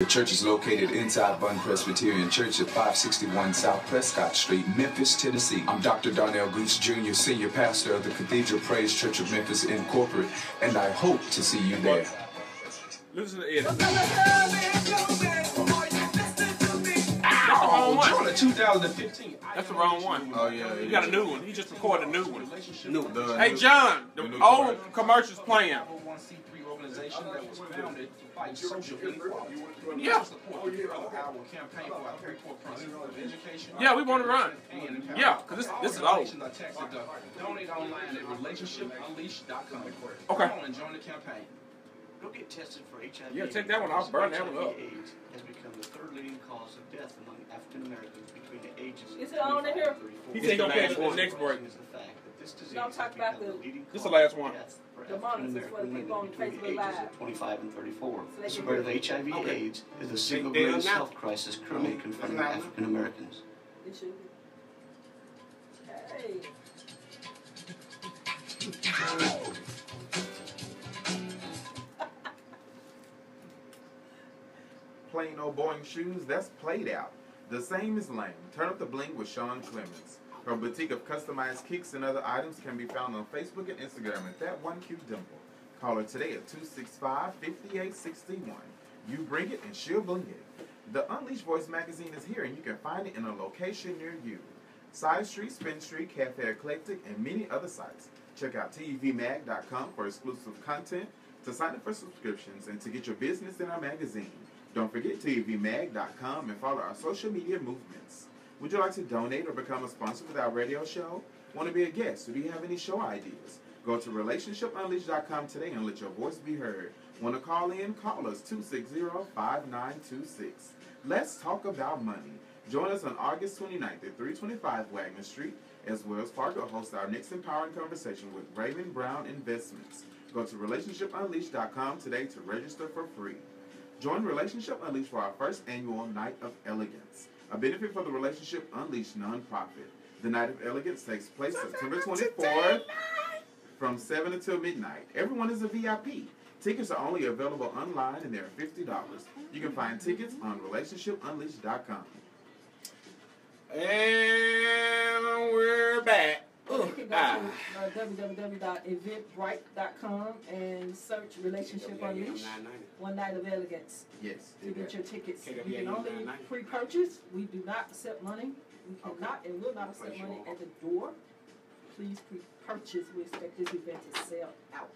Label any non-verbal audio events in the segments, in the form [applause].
The church is located inside Bun Presbyterian Church at 561 South Prescott Street, Memphis, Tennessee. I'm Dr. Darnell Goose Jr., Senior Pastor of the Cathedral Praise Church of Memphis Incorporated, and I hope to see you there. Listen to the edit. Oh, one. Jordan 2015. That's the wrong one. Oh, yeah. You got a new one. He just recorded a new one. New, the, Hey, John, the new old commercial. commercial's playing. 501c3 organization that was founded to fight social inequality. Yeah. Support our campaign for our three core principles of education. Yeah, we want to run. and. Yeah, because this, this is All old. donations are tax deductible. Donate online at relationshipunleashed.com. Okay. Come on and join the campaign. Go get tested for HIV. Yeah, take that one off, burn that one up. HIV/AIDS has become the third leading cause of death among African Americans between the ages of Is it on in here? 25 and 34. He said he gonna It's catch the the next break. Don't has talk about the- This is the last one. death for The African monitors for the people on the Facebook ages Live. of 25 and 34. So The spread of hear. HIV/AIDS is the single they greatest health crisis currently confronting African Americans. It should be. Hey. [laughs] Plain old boring shoes, that's played out. The same is lame. Turn up the bling with Sean Clemens. Her boutique of customized kicks and other items can be found on Facebook and Instagram at that one cute dimple. Call her today at 265-5861. You bring it and she'll bring it. The Unleashed Voice magazine is here and you can find it in a location near you. Side Street, Spin Street, Cafe Eclectic, and many other sites. Check out tvmag.com for exclusive content, to sign up for subscriptions, and to get your business in our magazine. Don't forget tvmag.com and follow our social media movements. Would you like to donate or become a sponsor with our radio show? Want to be a guest? Or do you have any show ideas? Go to relationshipunleashed.com today and let your voice be heard. Want to call in? Call us 260-5926. Let's talk about money. Join us on August 29th at 325 Wagner Street as Wells Fargo hosts our next empowering conversation with Raymond Brown Investments. Go to relationshipunleashed.com today to register for free. Join Relationship Unleashed for our first annual Night of Elegance, a benefit for the Relationship Unleashed nonprofit. The Night of Elegance takes place September 24th from 7 until midnight. Everyone is a VIP. Tickets are only available online and they're $50. You can find tickets on relationshipunleashed.com. And we're back. Or you can go Ah. to uh, www.eventbrite.com and search Relationship Unleashed, One Night of Elegance Yes. to get your tickets. You can only pre-purchase. We do not accept money. We cannot and will not accept money at the door. Please pre-purchase. We expect this event to sell out.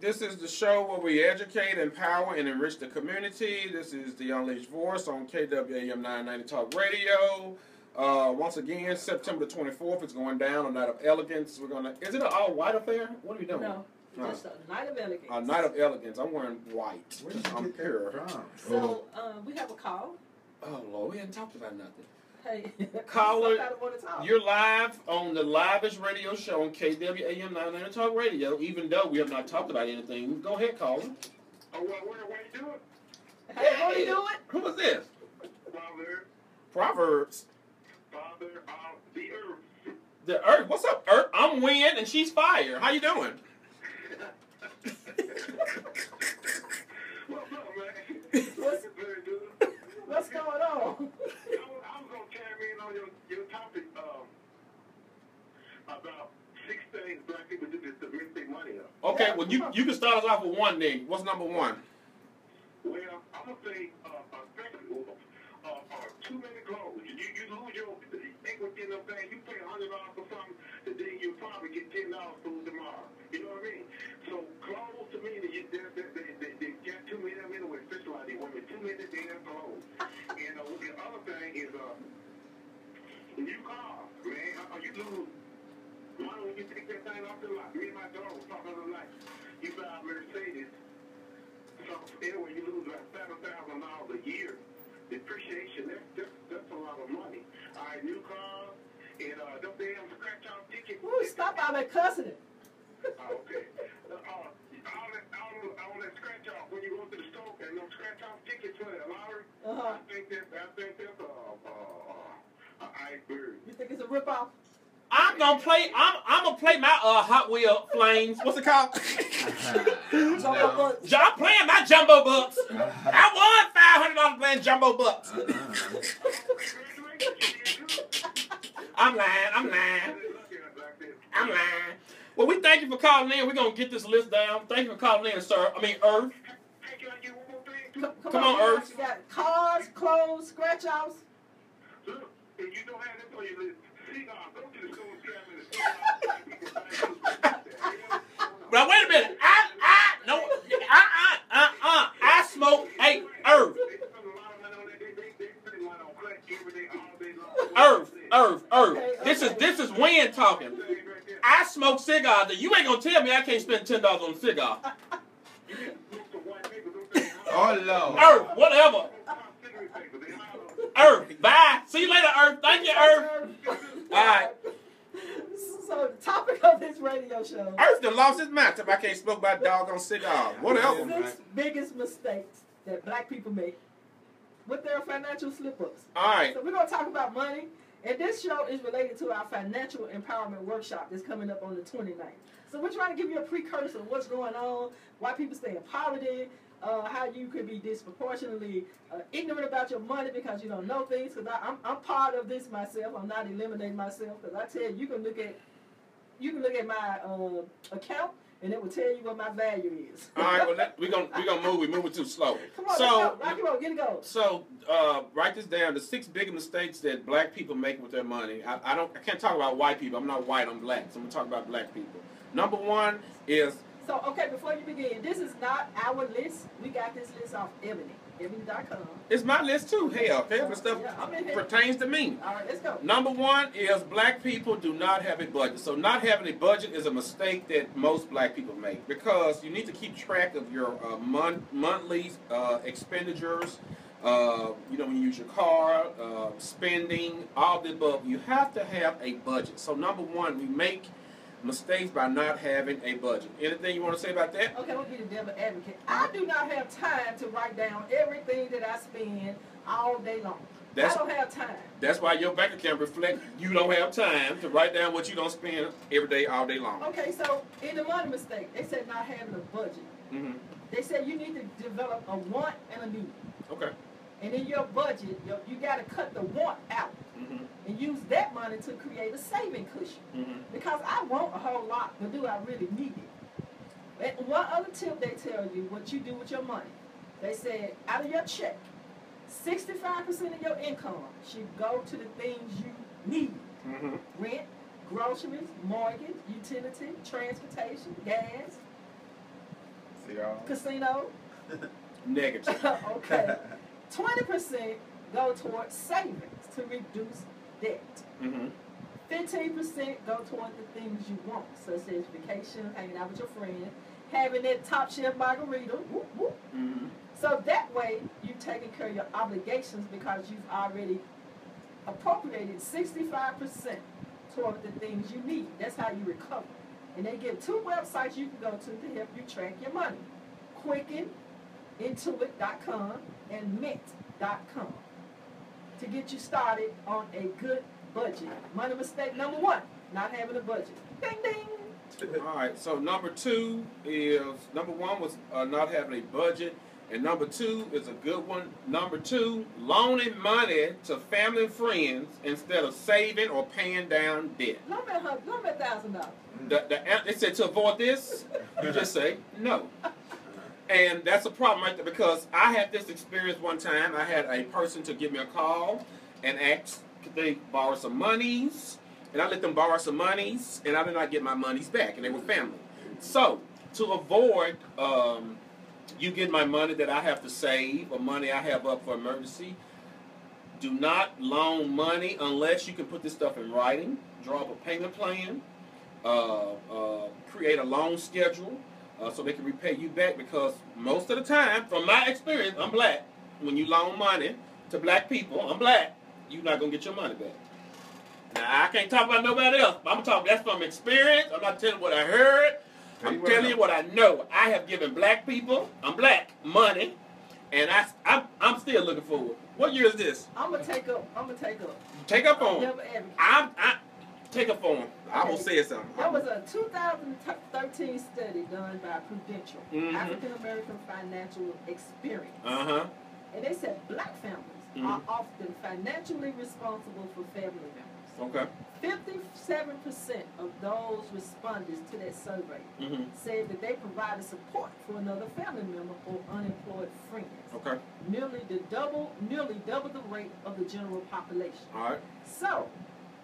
This is the show where we educate, empower, and enrich the community. This is the Unleashed Voice on KWAM 990 Talk Radio. Uh, once again, September the 24th, it's going down, a night of elegance. We're gonna. Is it an all white affair? What are we doing? No, No. just a night of elegance. A night of elegance. I'm wearing white. Where did you I'm get pure. that from? So uh, we have a call. Oh Lord, we hadn't talked about nothing. Hey, [laughs] Caller, somebody wanna talk. You're live on the livest radio show on KWAM 990 Talk Radio. Even though we have not talked about anything, go ahead, caller. Oh, well, what, what you doing? Hey, what are you doing? Who is this? Father, Proverbs. Father of the earth. The Earth. What's up, Earth? I'm wind and she's fire. How you doing? [laughs] What's up, man? What's- What's going on? I was, I was going to chime in on your, your topic um, about six things black people do to, to their money up. Okay, well you you can start us off with one then. What's number one? You lose money when you take that thing off the lot. Me and my daughter was talking the night. You buy a Mercedes, so anyway, you lose like seven thousand dollars a year. Depreciation, that's, that's that's a lot of money. All right, new cars and uh, them damn scratch off tickets. Ooh, stop all that cussing. Oh, okay. Uh, all that, all, all that scratch off when you go to the store and them scratch off tickets for that lottery. Uh-huh. I think that I think that's a uh, uh, a iceberg. You think it's a ripoff? I'm gonna play. I'm I'm gonna play my uh Hot Wheel Flames. What's it called? Jumbo Bucks. I'm playing my Jumbo Bucks. [laughs] I won five playing jumbo bucks. Congratulations, [laughs] you did good. I'm lying. I'm lying. Lucky us like this. I'm lying. Well, we thank you for calling in. We're gonna get this list down. Thank you for calling in, sir. I mean, Earth. Hey, can I get one more thing? Come, Come on, man. Earth. You got cars, clothes, scratch offs. Look, if you don't have this on your list, see, go to the store and see how many cigars Now wait a minute. I I no. Uh uh uh uh. I smoke. Hey, Earth. Earth. Earth. Earth. This is this is Wayne talking. I smoke cigars. and You ain't gonna tell me I can't spend ten dollars on a cigar. Oh Lord. Earth. Whatever. Earth. Bye. See you later, Earth. Thank you, Earth. All right. So the topic of this radio show. Earth done lost his mind if I can't smoke my dog on cigar. Whatever. Six biggest mistakes that black people make with their financial slip ups. All right. So we're gonna talk about money, and this show is related to our financial empowerment workshop that's coming up on the 29th. So we're trying to give you a precursor of what's going on, why people stay in poverty, uh, how you could be disproportionately uh, ignorant about your money because you don't know things. Because I'm, I'm part of this myself. I'm not eliminating myself because I tell you, you can look at you can look at my uh, account and it will tell you what my value is. All right. Well, let, we gonna we're gonna move. We're moving too slow. [laughs] Come on, So let's go. Get it going. So uh, write this down. The six big mistakes that black people make with their money. I, I don't. I can't talk about white people. I'm not white. I'm black. So I'm gonna talk about black people. Number one is So, okay, before you begin, this is not our list. We got this list off Ebony, ebony.com. it's my list too. Hell, the stuff Yeah, I'm in here. pertains to me. All right, let's go. Number one is black people do not have a budget. So not having a budget is a mistake that most black people make because you need to keep track of your uh, month, monthly uh, expenditures. Uh, you know, when you use your car, uh, spending, all the above, you have to have a budget. So number one, we make mistakes by not having a budget. Anything you want to say about that? Okay, I'm gonna be the devil advocate. I do not have time to write down everything that I spend all day long. That's- I don't have time. That's why your bank account reflects you don't have time to write down what you don't spend every day, all day long. Okay, so in the money mistake, they said not having a budget. hmm They said you need to develop a want and a need. Okay. And in your budget, you got to cut the want out hmm and use that money to create a saving cushion. hmm Because I want a whole lot, but do I really need it? And one other tip they tell you what you do with your money. They said out of your check, 65% of your income should go to the things you need. hmm Rent, groceries, mortgage, utility, transportation, gas, See y'all. casino. [laughs] Negative. [laughs] okay. [laughs] 20% go towards savings to reduce debt. hmm 15% go toward the things you want, such as vacation, hanging out with your friend, having that top shelf margarita. Whoop, whoop. hmm So that way, you're taking care of your obligations because you've already appropriated 65% toward the things you need. That's how you recover. And they give two websites you can go to to help you track your money. Quicken, Intuit.com, and Mint.com to get you started on a good budget. Money mistake number one, not having a budget. Ding ding. [laughs] All right. So number two is number one was uh, not having a budget, and number two is a good one. Number two, loaning money to family and friends instead of saving or paying down debt. Loan me a hundred, loan me a thousand dollars. The, the, they said to avoid this, you just say no. [laughs] And that's a problem right there because I had this experience one time. I had a person to give me a call and ask could they borrow some monies, and I let them borrow some monies, and I did not get my monies back, and they were family. So to avoid um, you get my money that I have to save or money I have up for emergency, do not loan money unless you can put this stuff in writing. Draw up a payment plan uh, uh, create a loan schedule uh, so they can repay you back because most of the time, from my experience, I'm black. When you loan money to black people, I'm black, you're not going to get your money back. Now, I can't talk about nobody else. but I'm talking, that's from experience. I'm not telling what I heard. I'm Pretty telling you what I know. I have given black people, I'm black, money, and I, I'm, I'm still looking forward. What year is this? I'm gonna take up. I'm gonna take up. Take up on. Devil advocate. I'm, I, take a phone. I will say something. That was a 2013 study done by Prudential, Mhm. African American Financial Experience. Uh huh. And they said black families are often financially responsible for family members. Okay. Fifty-seven percent of those respondents to that survey Mm-hmm. said that they provided support for another family member or unemployed friends. Okay. Nearly the double, nearly double the rate of the general population. All right. So,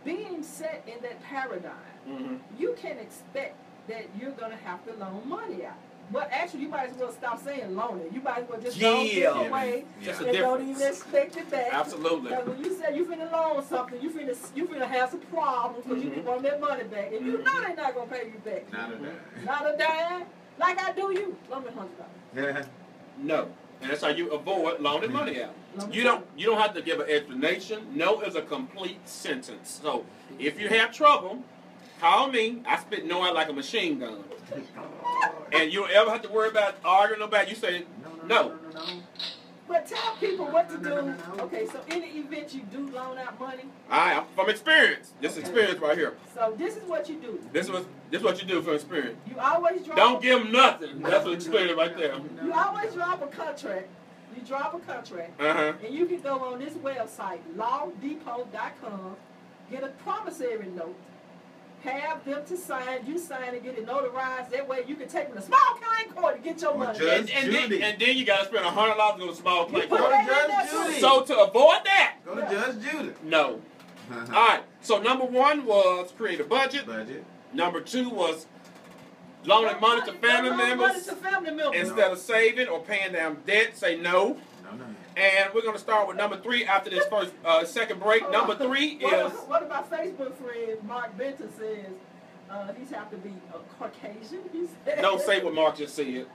being set in that paradigm, Mm-hmm. you can expect that you're gonna have to loan money out. But actually, you might as well stop saying loan it. You might as well just loan it Yeah. away Just a and don't even expect it back. Absolutely. Because when you say you finna loan something, you finna you finna have some problems because you Mhm. want that money back, and you Mhm. know they're not gonna pay you back. Not a dime. Not a dime, like I do you. Loan me hundred dollars. [laughs] No. And that's how you avoid loaning money out. You don't you don't have to give an explanation. No is a complete sentence. So if you have trouble, call me. I spit no out like a machine gun. And you don't ever have to worry about arguing about it. You say no. But tell people what to do. Okay, so in the event you do loan out money, I am from experience. This experience right here. so this is what you do. This was this what you do from experience. You always drop. Don't give them nothing. That's what experience right there. You always drop a contract. You drop a contract, Uh huh. and you can go on this website, lawdepot.com, get a promissory note, have them to sign, you sign and get it notarized. That way you can take them to small claim court to get your money. Judge And, and, then, and then you gotta spend a hundred dollars to go to small You claim court. that in Judge. Judy. So to avoid that, Go to Judge Judy. no. [laughs] All right. So number one was create a budget. Budget. Number two was loaning money to family Loan Money members to family members. instead of saving or paying down debt. Say no. No, no, no. And we're gonna start with number three after this first uh, second break. Hold Number three what, is What about Facebook friend Mark Benton says uh, he's have to be a Caucasian? He said, don't say what Mark just said. [laughs] Saying,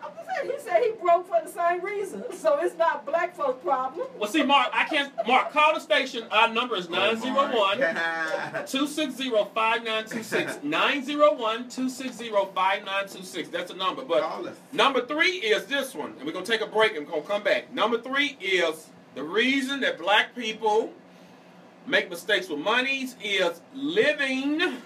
he said he broke for the same reason. So it's not black folks' problem. Well, see, Mark, I can't. Mark, call the station. Our number is nine zero one. Oh, 260-5926 901-260-5926 that's the number but number three is this one and we're going to take a break and we're going to come back number three is the reason that black people make mistakes with monies is living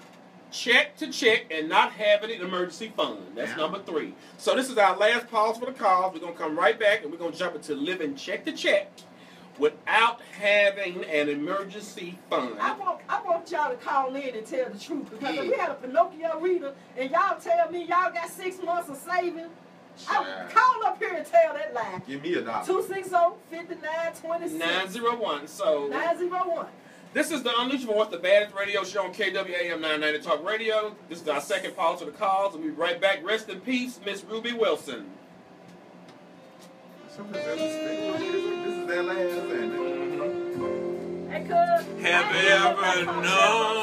check to check and not having an emergency fund that's Yeah. number three so this is our last pause for the calls we're going to come right back and we're going to jump into living check to check without having an emergency fund I want I want y'all to call in and tell the truth because if we had a Pinocchio reader and y'all tell me y'all got six months of saving, I, Child. call up here and tell that lie. Give me a dollar. 260-5926. 901. So 901. This is the Unleashed Voice, the baddest radio show on KWAM 990 Talk Radio. This is our second pause to the calls, and we'll be right back. Rest in peace, Miss Ruby Wilson. So is that the speaker? This is their last and Hey, cuz. Have you ever got known.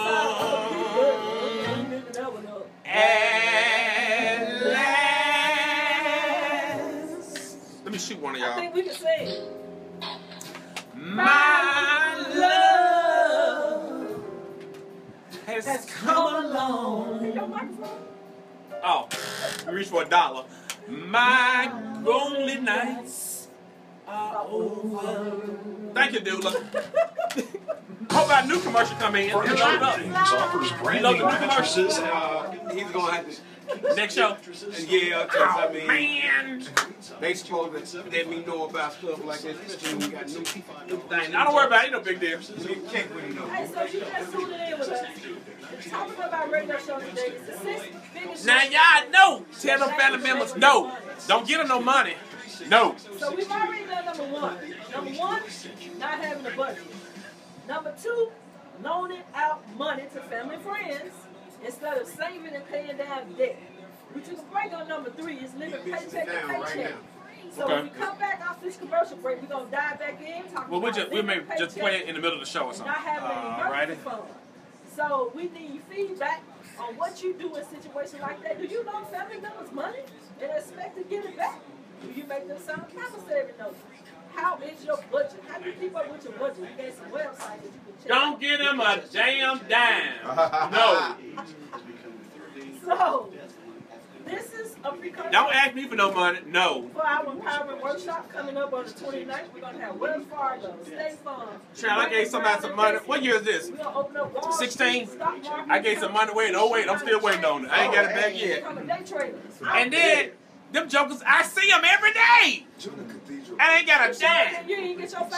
At last. Let me shoot one of y'all. I think we can sing. Oh, we reached for a dollar. My lonely nights are over. Thank you, Dula. Hope our new commercial come in. Furniture offers brand new mattresses. Uh, he's gonna have to. Next show. Yeah, because I mean, man. they supposed to let me know about stuff like this. especially when we got new, new things. I don't worry about it. Ain't no big deal. We need to check with him though. Hey, so you just tuned in with us. The topic of our radio show today is the six biggest. Now y'all know. Tell them family members no. Don't get them no money. No. So we've already done number one. Number one, not having a budget. Number two, loaning out money to family and friends instead of saving and paying down debt. We took a break on number three, is living paycheck to down right paycheck. So Okay. when we come back off this commercial break, we're gonna dive back in, talk Well, we about just we may just play it in the middle of the show or something. not having an Alrighty. emergency. So we need feedback on what you do in situations like that. Do you loan family members money and expect to get it back? Do you make them sign a promissory note? How is your budget? How do you keep up with your budget? You got some website that you can check. Don't get them a damn dime. [laughs] No. So this is a precursor. Don't ask me for no money. No. For our empowerment workshop coming up on the 29th, we're gonna have Wells Fargo, State Farm. Child, I gave somebody some money. What year is this? We're gonna open up Wall 16? Street, stock market. I gave some money away. Oh wait, I'm still waiting on it. I ain't got it back yet. Become a day trader. And then them jokers, I see them every day. Join cathedral. I ain't got a dime. You ain't get your five